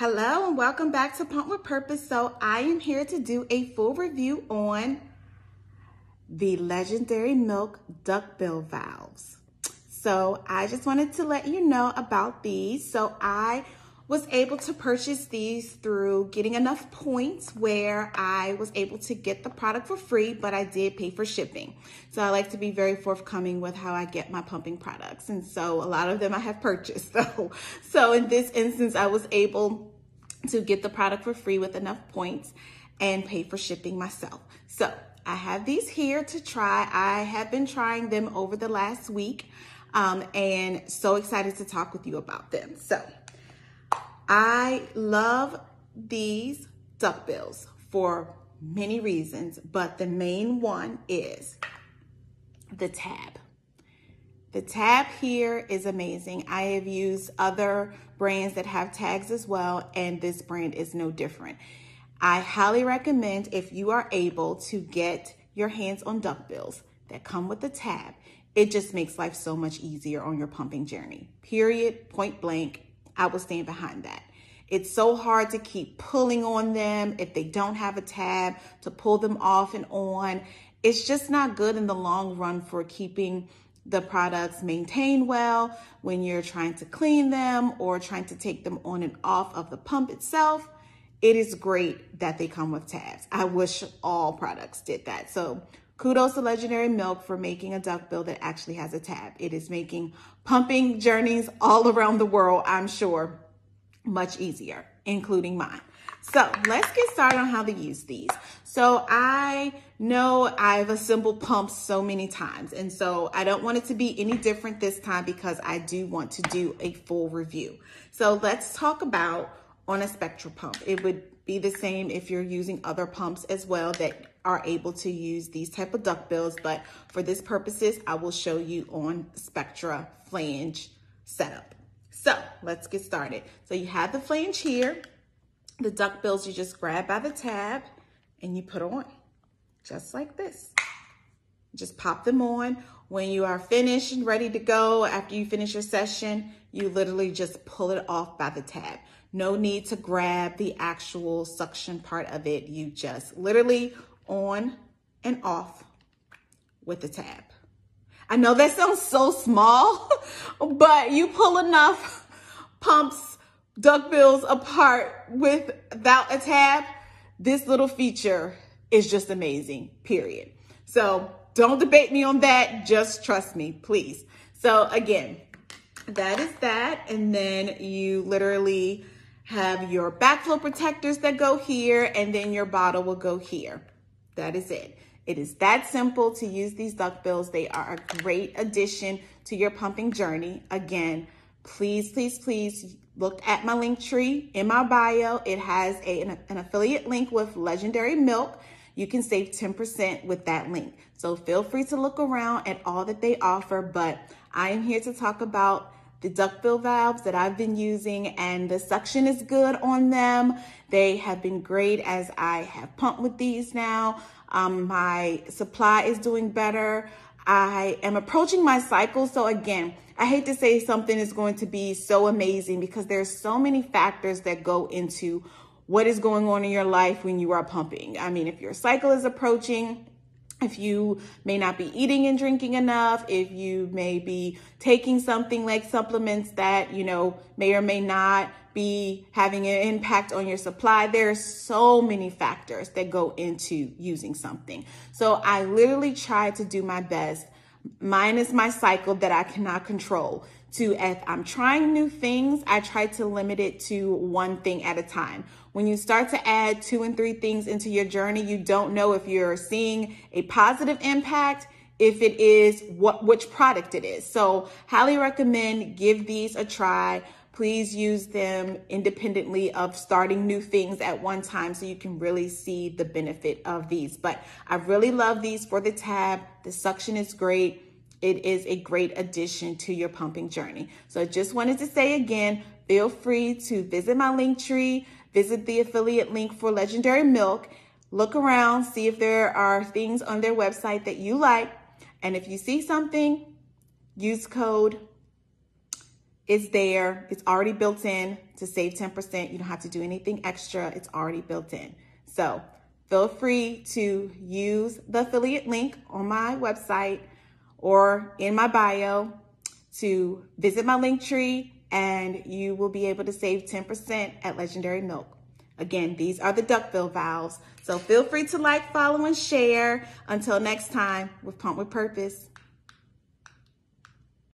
Hello and welcome back to Pump with Purpose. So I am here to do a full review on the Legendairy Milk duckbill valves. So I just wanted to let you know about these. So I was able to purchase these through getting enough points where I was able to get the product for free, but I did pay for shipping. So I like to be very forthcoming with how I get my pumping products. And so a lot of them I have purchased. So, so in this instance, I was able to get the product for free with enough points and pay for shipping myself. So I have these here to try. I have been trying them over the last week um, and so excited to talk with you about them. So I love these duckbills for many reasons, but the main one is the tab. The tab here is amazing. I have used other brands that have tags as well, and this brand is no different. I highly recommend if you are able to get your hands on duckbills that come with the tab, it just makes life so much easier on your pumping journey. Period, point blank. I will stand behind that. It's so hard to keep pulling on them if they don't have a tab to pull them off and on. It's just not good in the long run for keeping the products maintain well when you're trying to clean them or trying to take them on and off of the pump itself. It is great that they come with tabs. I wish all products did that. So Kudos to Legendairy Milk for making a duckbill that actually has a tab. It is making pumping journeys all around the world, I'm sure, much easier, including mine. So let's get started on how to use these. So I know I've assembled pumps so many times, and so I don't want it to be any different this time because I do want to do a full review. So let's talk about on a Spectra pump. It would be the same if you're using other pumps as well that are able to use these type of duckbills, but for this purposes, I will show you on Spectra flange setup. So let's get started. So you have the flange here. The duckbills you just grab by the tab and you put on, just like this. Just pop them on. When you are finished and ready to go, after you finish your session, you literally just pull it off by the tab. No need to grab the actual suction part of it. You just literally on and off with the tab. I know that sounds so small, but you pull enough pumps, duckbills apart without a tab, this little feature is just amazing, period. So don't debate me on that. Just trust me, please. So again, that is that. And then you literally have your backflow protectors that go here and then your bottle will go here. That is it. It is that simple to use these duckbills. They are a great addition to your pumping journey. Again, please, please, please look at my link tree in my bio. It has a, an, an affiliate link with Legendairy Milk. You can save 10% with that link. So feel free to look around at all that they offer, but I am here to talk about the duckbill valves that I've been using and the suction is good on them. They have been great as I have pumped with these now. Um, my supply is doing better. I am approaching my cycle. So again, I hate to say something is going to be so amazing because there's so many factors that go into what is going on in your life when you are pumping. I mean, if your cycle is approaching, if you may not be eating and drinking enough, if you may be taking something like supplements that, you know, may or may not be having an impact on your supply. There are so many factors that go into using something. So I literally try to do my best, minus my cycle that I cannot control. To if I'm trying new things, I try to limit it to one thing at a time. When you start to add two and three things into your journey, you don't know if you're seeing a positive impact, if it is what which product it is. So highly recommend give these a try. Please use them independently of starting new things at one time so you can really see the benefit of these. But I really love these for the tab. The suction is great. It is a great addition to your pumping journey. So I just wanted to say again, feel free to visit my link tree Visit the affiliate link for Legendairy Milk. Look around, see if there are things on their website that you like. And if you see something, use code is there. It's already built in to save 10%. You don't have to do anything extra. It's already built in. So feel free to use the affiliate link on my website or in my bio to visit my link tree and you will be able to save 10% at Legendairy Milk. Again, these are the duckbill valves. So feel free to like, follow, and share. Until next time with Pump with Purpose.